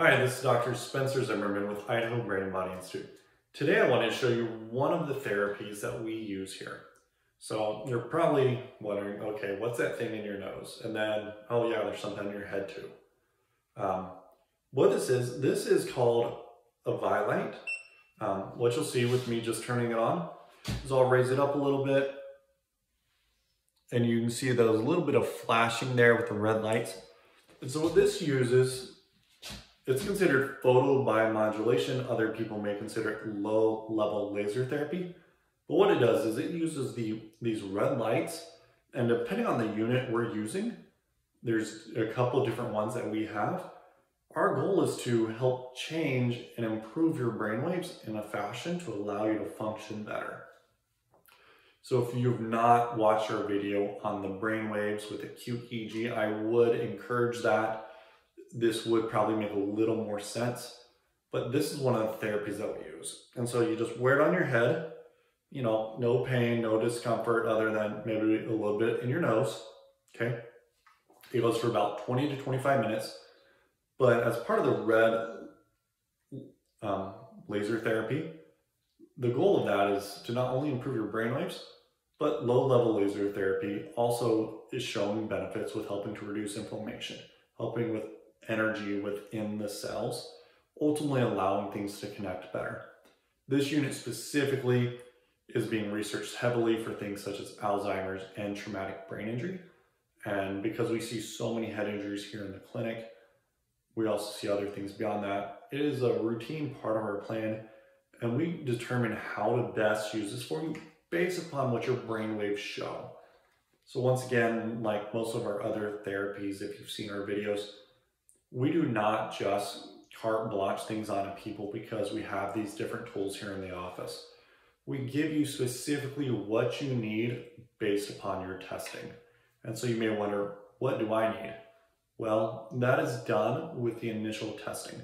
Hi, this is Dr. Spencer Zimmerman with Idaho Brain and Body Institute. Today I want to show you one of the therapies that we use here. So you're probably wondering, okay, what's that thing in your nose? And then, oh yeah, there's something in your head too. Um, what this is, this is called a Vielight. Um, what you'll see with me just turning it on is I'll raise it up a little bit and you can see there's a little bit of flashing there with the red lights. And so what this uses it's considered photobiomodulation. Other people may consider it low level laser therapy. But what it does is it uses the these red lights and depending on the unit we're using, there's a couple different ones that we have. Our goal is to help change and improve your brainwaves in a fashion to allow you to function better. So if you've not watched our video on the brainwaves with acute EEG, I would encourage that this would probably make a little more sense. But this is one of the therapies that we use. And so you just wear it on your head, you know, no pain, no discomfort other than maybe a little bit in your nose, okay? It goes for about 20 to 25 minutes. But as part of the red um, laser therapy, the goal of that is to not only improve your brainwaves, but low level laser therapy also is showing benefits with helping to reduce inflammation, helping with energy within the cells, ultimately allowing things to connect better. This unit specifically is being researched heavily for things such as Alzheimer's and traumatic brain injury. And because we see so many head injuries here in the clinic, we also see other things beyond that. It is a routine part of our plan, and we determine how to best use this for you based upon what your brain waves show. So once again, like most of our other therapies, if you've seen our videos, we do not just carte blanche things on people because we have these different tools here in the office. We give you specifically what you need based upon your testing. And so you may wonder, what do I need? Well, that is done with the initial testing.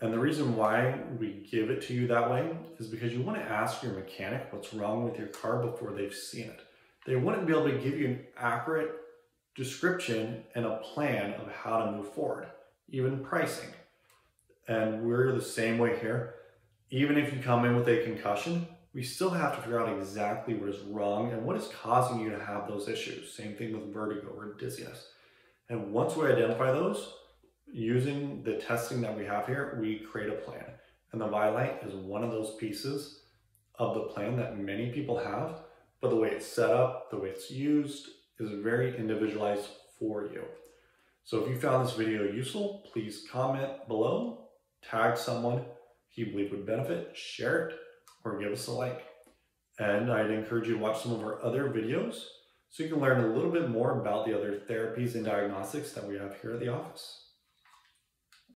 And the reason why we give it to you that way is because you want to ask your mechanic what's wrong with your car before they've seen it. They wouldn't be able to give you an accurate description and a plan of how to move forward, even pricing. And we're the same way here. Even if you come in with a concussion, we still have to figure out exactly what is wrong and what is causing you to have those issues. Same thing with vertigo or dizziness. And once we identify those, using the testing that we have here, we create a plan. And the Vielight is one of those pieces of the plan that many people have, but the way it's set up, the way it's used, is very individualized for you. So if you found this video useful, please comment below, tag someone you believe would benefit, share it, or give us a like. And I'd encourage you to watch some of our other videos so you can learn a little bit more about the other therapies and diagnostics that we have here at the office.